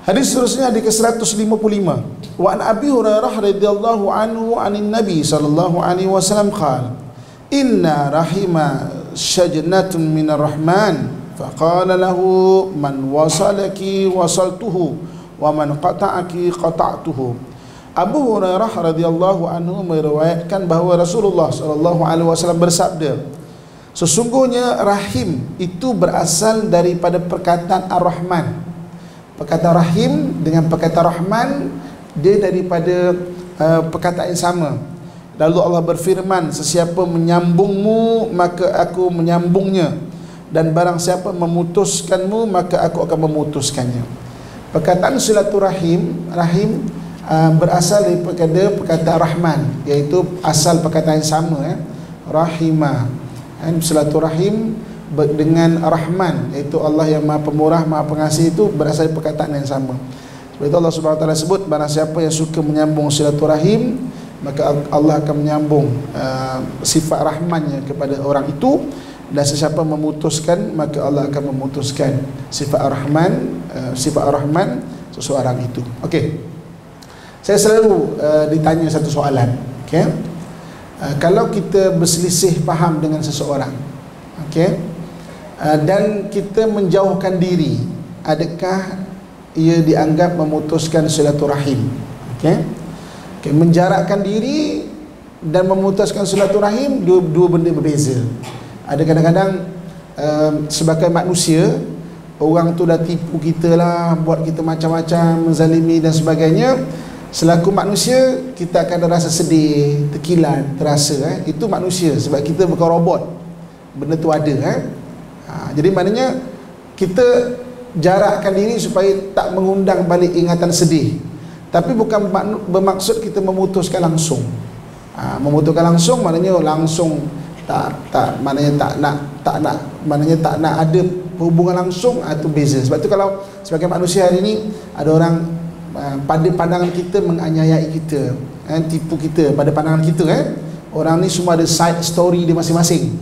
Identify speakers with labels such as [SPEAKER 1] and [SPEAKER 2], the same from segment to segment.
[SPEAKER 1] Hadis seterusnya di ke-155. Wa an Abi Hurairah radhiyallahu anhu anin Nabi sallallahu alaihi wasallam qala Inna rahima shajnatun minar rahman. Faqala lahu man wasalaki wasaltuhu wa man qata'aki qata'tuhu. Abu Hurairah radhiyallahu anhu meriwayatkan bahawa Rasulullah sallallahu alaihi wasallam bersabda Sesungguhnya rahim itu berasal daripada perkataan Ar-Rahman perkataan rahim dengan perkataan rahman dia daripada uh, perkataan yang sama. Lalu Allah berfirman sesiapa menyambungmu maka aku menyambungnya. Dan barang siapa memutuskanmu maka aku akan memutuskannya. Perkataan silaturahim rahim uh, berasal daripada perkataan rahman iaitu asal perkataan yang sama eh? rahimah. Kan silaturahim dengan Rahman iaitu Allah yang Maha Pemurah, Maha Pengasih itu berasal dari perkataan yang sama. Sebab itu Allah Subhanahu Taala sebut barang siapa yang suka menyambung silaturahim maka Allah akan menyambung uh, sifat rahmannya kepada orang itu dan sesiapa memutuskan maka Allah akan memutuskan sifat rahman uh, sifat rahman seseorang itu. Okey. Saya selalu uh, ditanya satu soalan, okey. Uh, kalau kita berselisih faham dengan seseorang, okey. Ah, dan kita menjauhkan diri. Adakah ia dianggap memutuskan silaturahim? Okey. Okey menjarakkan diri dan memutuskan silaturahim dua dua benda berbeza. Ada kadang-kadang um, sebagai manusia orang tu dah tipu kita lah buat kita macam-macam menzalimi dan sebagainya. Selaku manusia kita akan rasa sedih terkilan terasa eh. Itu manusia sebab kita bukan robot. Benda tu ada eh ha, jadi maknanya kita jarakkan diri supaya tak mengundang balik ingatan sedih. Tapi bukan bermaksud kita memutuskan langsung. Ha, memutuskan langsung maknanya langsung tak tak maknanya tak nak tak nak maknanya tak nak ada hubungan langsung itu ha, beza sebab tu kalau sebagai manusia hari ini ada orang uh, pada pandangan kita menganiayai kita eh, tipu kita pada pandangan kita eh. Orang ni semua ada side story dia masing-masing.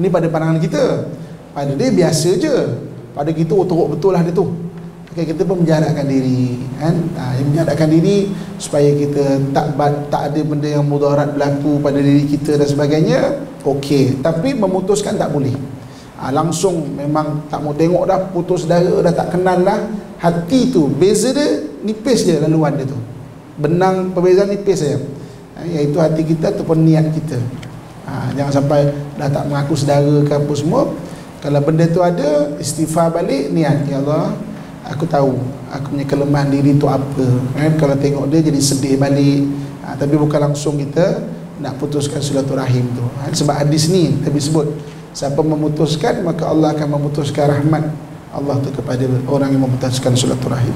[SPEAKER 1] Ini pada pandangan kita pada dia biasa je. Pada kita oh, teruk betul lah dia tu. Okay, kita pun menjarakkan diri kan? Ha, menjarakkan diri supaya kita tak tak ada benda yang mudarat berlaku pada diri kita dan sebagainya okey. Tapi memutuskan tak boleh. Ha, langsung memang tak mau tengok dah putus saudara dah tak kenal lah. Hati tu beza dia nipis je laluan dia tu. Benang perbezaan nipis saja ha, iaitu hati kita ataupun niat kita. Ha, jangan sampai dah tak mengaku saudara ke apa semua kalau benda tu ada istighfar balik niat ya Allah aku tahu aku punya kelemahan diri tu apa. Kan? Kalau tengok dia jadi sedih balik. Ha, tapi bukan langsung kita nak putuskan silaturahim tu. Ha, sebab hadis ni tapi sebut siapa memutuskan maka Allah akan memutuskan rahmat Allah tu kepada orang yang memutuskan silaturahim